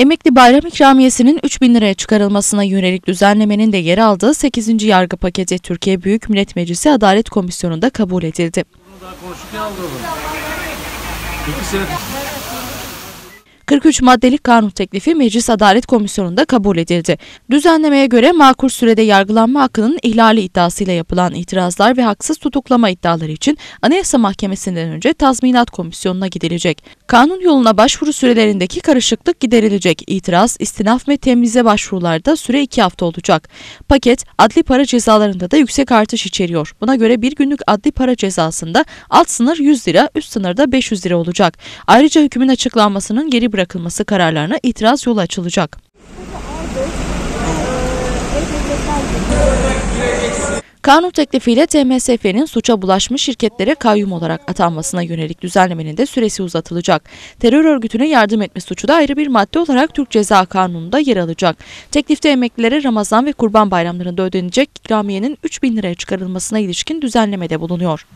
Emekli bayram ikramiyesinin 3 bin liraya çıkarılmasına yönelik düzenlemenin de yer aldığı 8. yargı paketi Türkiye Büyük Millet Meclisi Adalet Komisyonu'nda kabul edildi. Daha. İki sene 43 maddelik kanun teklifi Meclis Adalet Komisyonu'nda kabul edildi. Düzenlemeye göre makul sürede yargılanma hakkının ihlali iddiasıyla yapılan itirazlar ve haksız tutuklama iddiaları için Anayasa Mahkemesi'nden önce Tazminat Komisyonu'na gidilecek. Kanun yoluna başvuru sürelerindeki karışıklık giderilecek. İtiraz, istinaf ve temyize başvurularda süre 2 hafta olacak. Paket, adli para cezalarında da yüksek artış içeriyor. Buna göre bir günlük adli para cezasında alt sınır 100 lira, üst sınır da 500 lira olacak. Ayrıca hükmün açıklanmasının geri bırakılması kararlarına itiraz yolu açılacak. Kanun teklifiyle TMSF'nin suça bulaşmış şirketlere kayyum olarak atanmasına yönelik düzenlemenin de süresi uzatılacak. Terör örgütüne yardım etme suçu da ayrı bir madde olarak Türk Ceza Kanunu'nda yer alacak. Teklifte emeklilere Ramazan ve Kurban bayramlarında ödenecek ikramiyenin 3 bin liraya çıkarılmasına ilişkin düzenlemede bulunuyor.